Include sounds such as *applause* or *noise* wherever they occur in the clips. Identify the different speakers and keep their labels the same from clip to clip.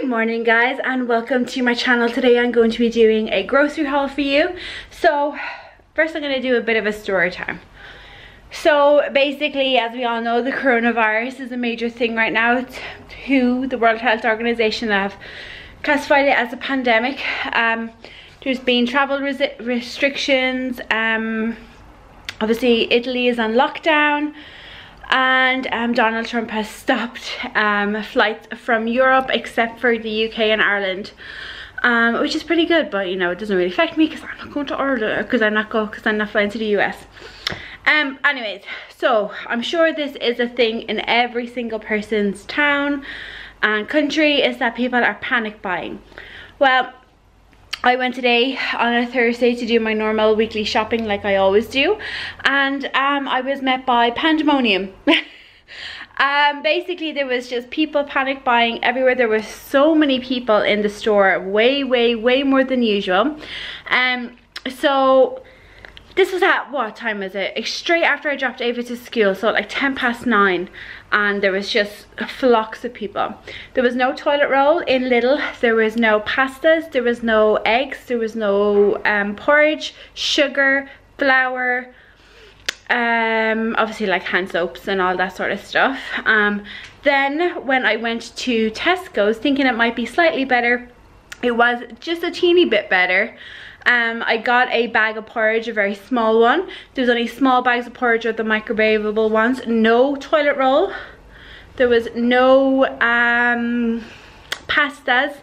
Speaker 1: Good morning guys and welcome to my channel. Today I'm going to be doing a grocery haul for you. So first I'm going to do a bit of a story time. So basically as we all know the coronavirus is a major thing right now. It's who the World Health Organization have classified it as a pandemic. Um, there's been travel restrictions. Um, obviously Italy is on lockdown and um, Donald Trump has stopped um, flights from Europe except for the UK and Ireland. Um, which is pretty good, but you know, it doesn't really affect me because I'm not going to Ireland, because I'm not going, because I'm not flying to the US. Um, anyways, so I'm sure this is a thing in every single person's town and country is that people are panic buying. Well, I went today on a Thursday to do my normal weekly shopping like I always do and um, I was met by pandemonium. *laughs* um, basically there was just people panic buying everywhere. There were so many people in the store, way, way, way more than usual. Um, so this was at what time is it straight after i dropped ava to school so like 10 past 9 and there was just flocks of people. There was no toilet roll in Lidl. There was no pastas. There was no eggs. There was no um, porridge sugar flour um, obviously like hand soaps and all that sort of stuff. Um, then when i went to tesco's thinking it might be slightly better it was just a teeny bit better um, I got a bag of porridge, a very small one. There's only small bags of porridge or the microwavable ones. No toilet roll. There was no um, pastas.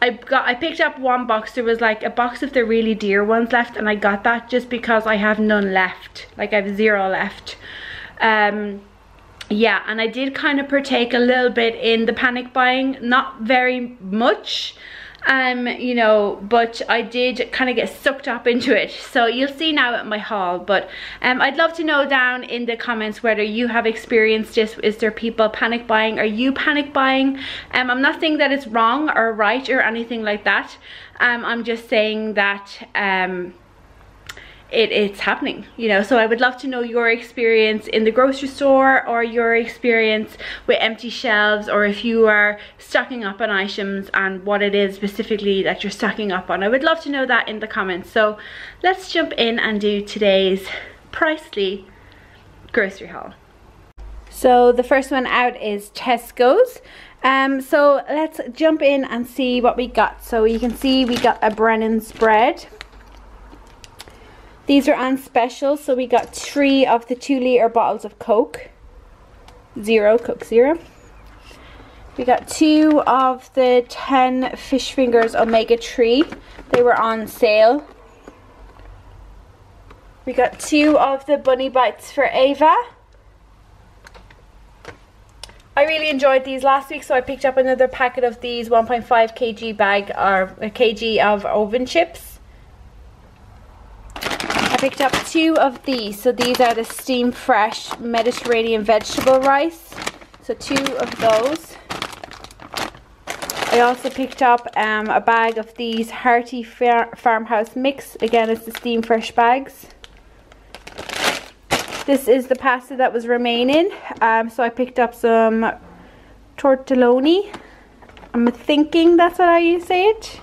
Speaker 1: I got I picked up one box. There was like a box of the really dear ones left and I got that just because I have none left. Like I have zero left. Um, yeah, and I did kind of partake a little bit in the panic buying. Not very much um you know but i did kind of get sucked up into it. So you'll see now at my haul but um i'd love to know down in the comments whether you have experienced this. Is there people panic buying? Are you panic buying? Um i'm not saying that it's wrong or right or anything like that. Um i'm just saying that um it, it's happening you know? So i would love to know your experience in the grocery store or your experience with empty shelves or if you are stocking up on items and what it is specifically that you're stocking up on. I would love to know that in the comments. So let's jump in and do today's pricely grocery haul. So the first one out is tesco's. Um so let's jump in and see what we got. So you can see we got a brennan's bread these are on special, so we got three of the two litre bottles of Coke. Zero, Coke Zero. We got two of the 10 Fish Fingers Omega 3. They were on sale. We got two of the Bunny Bites for Ava. I really enjoyed these last week, so I picked up another packet of these 1.5 kg bag or a kg of oven chips picked up two of these. So these are the Steam Fresh Mediterranean Vegetable Rice. So two of those. I also picked up um, a bag of these Hearty Far Farmhouse Mix. Again, it's the Steam Fresh bags. This is the pasta that was remaining. Um, so I picked up some tortelloni. I'm thinking that's how you say it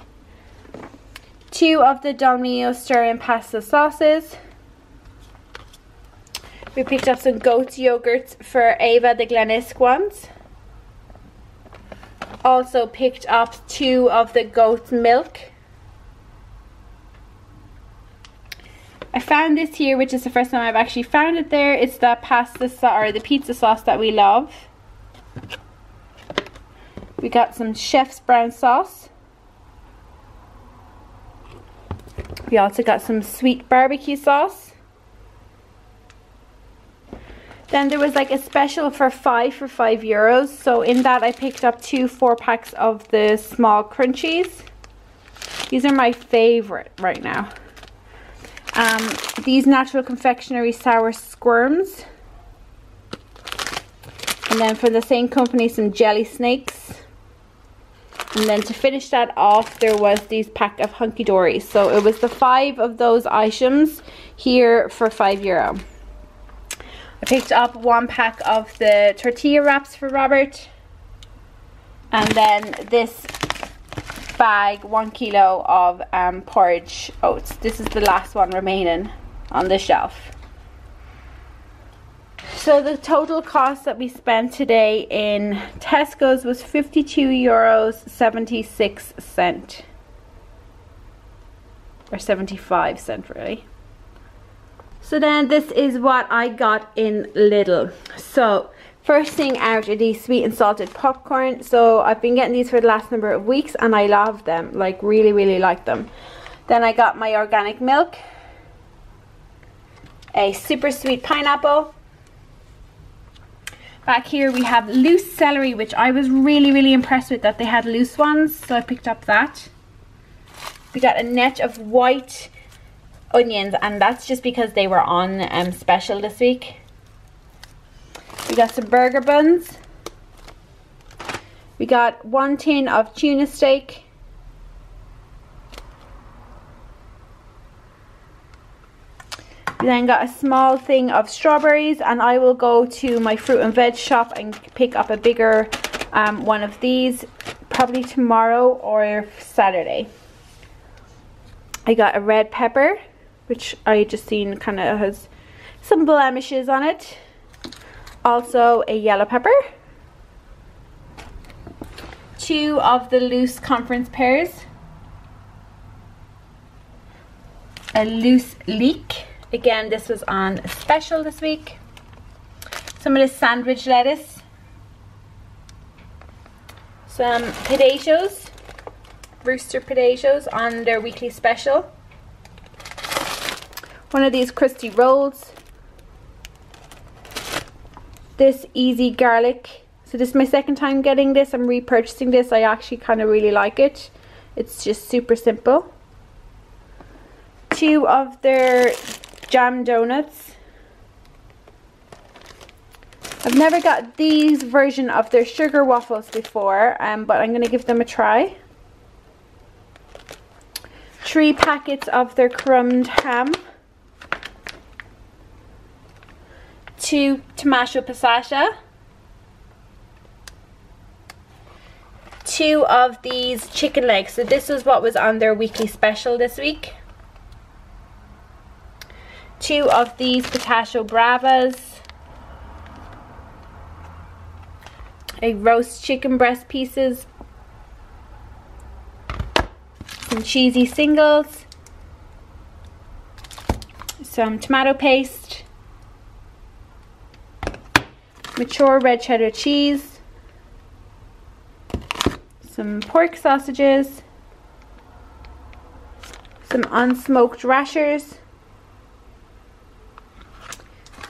Speaker 1: two of the Dolmio stir and pasta sauces. We picked up some goat's yogurts for Ava, the Glenisk ones. Also picked up two of the goat's milk. I found this here, which is the first time I've actually found it there. It's the pasta or the pizza sauce that we love. We got some chef's brown sauce. We also got some sweet barbecue sauce. Then there was like a special for five for five euros. So in that I picked up two four packs of the small crunchies. These are my favorite right now. Um, these natural confectionery sour squirms. And then for the same company some jelly snakes. And then to finish that off, there was these pack of Hunky Dories. So it was the five of those items here for five euro. I picked up one pack of the tortilla wraps for Robert. And then this bag, one kilo of um, porridge oats. This is the last one remaining on the shelf. So the total cost that we spent today in Tesco's was 52 euros 76 cent. Or 75 cent really. So then this is what I got in Lidl. So first thing out are these sweet and salted popcorn. So I've been getting these for the last number of weeks and I love them. Like really, really like them. Then I got my organic milk. A super sweet pineapple. Back here we have loose celery, which I was really, really impressed with that they had loose ones. So I picked up that. We got a net of white onions and that's just because they were on um, special this week. We got some burger buns. We got one tin of tuna steak. Then got a small thing of strawberries and I will go to my fruit and veg shop and pick up a bigger um, one of these probably tomorrow or Saturday. I got a red pepper which I just seen kind of has some blemishes on it. Also a yellow pepper. Two of the loose conference pears. A loose leek. Again, this was on special this week. Some of the sandwich lettuce. Some potatoes. Rooster potatoes on their weekly special one of these crusty rolls. This easy garlic. So this is my second time getting this. I'm repurchasing this. I actually kind of really like it. It's just super simple. Two of their jam donuts. I've never got these version of their sugar waffles before, um, but I'm going to give them a try. Three packets of their crumbed ham. two tomato passata, two of these chicken legs. So this was what was on their weekly special this week. Two of these potato bravas. A roast chicken breast pieces. Some cheesy singles. Some tomato paste mature red cheddar cheese, some pork sausages, some unsmoked rashers,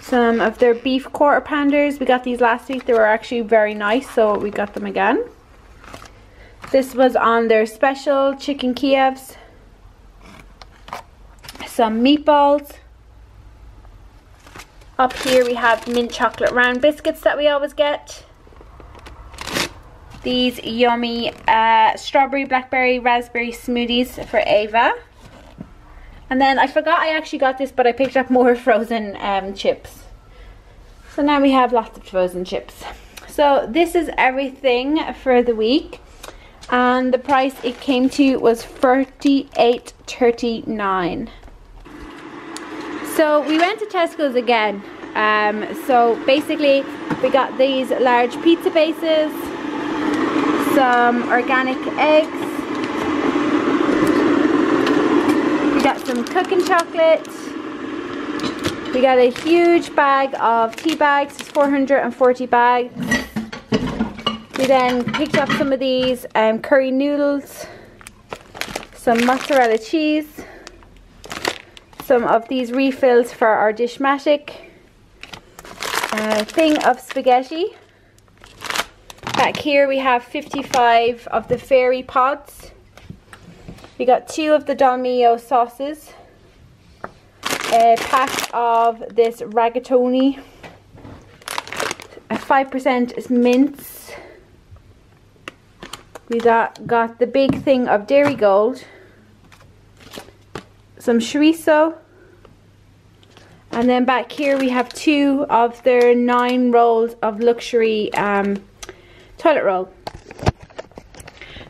Speaker 1: some of their beef quarter pounders. We got these last week. They were actually very nice, so we got them again. This was on their special chicken Kievs. Some meatballs. Up here we have mint chocolate round biscuits that we always get. These yummy uh, strawberry, blackberry, raspberry smoothies for Ava. And then I forgot I actually got this, but I picked up more *laughs* frozen um, chips. So now we have lots of frozen chips. So this is everything for the week. And the price it came to was 38.39. So we went to Tesco's again. Um, so basically we got these large pizza bases, some organic eggs, we got some cooking chocolate, we got a huge bag of tea bags, it's 440 bags. We then picked up some of these um, curry noodles, some mozzarella cheese, some of these refills for our Dishmatic, a thing of spaghetti. Back here we have 55 of the fairy pods. We got two of the Dolmio sauces. A pack of this ragatoni. A 5% mince. We got, got the big thing of Dairygold, some chorizo. And then back here we have two of their nine rolls of luxury um, toilet roll.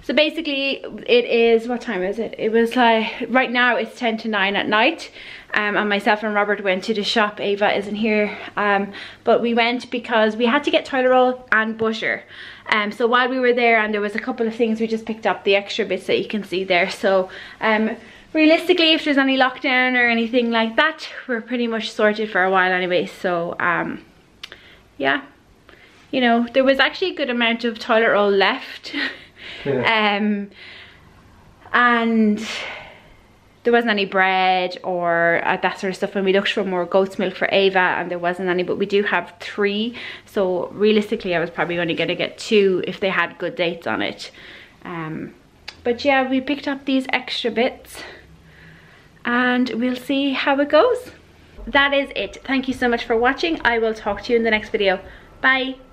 Speaker 1: So basically it is, what time is it? It was like, right now it's 10 to 9 at night. Um, and myself and Robert went to the shop. Ava isn't here. Um, but we went because we had to get toilet roll and butter. Um, so while we were there and there was a couple of things we just picked up the extra bits that you can see there. So um, realistically if there's any lockdown or anything like that we're pretty much sorted for a while anyway so um yeah you know there was actually a good amount of toilet roll left *laughs* yeah. um and there wasn't any bread or uh, that sort of stuff and we looked for more goat's milk for Ava and there wasn't any but we do have three so realistically I was probably only going to get two if they had good dates on it um but yeah we picked up these extra bits and we'll see how it goes. That is it. Thank you so much for watching. I will talk to you in the next video. Bye.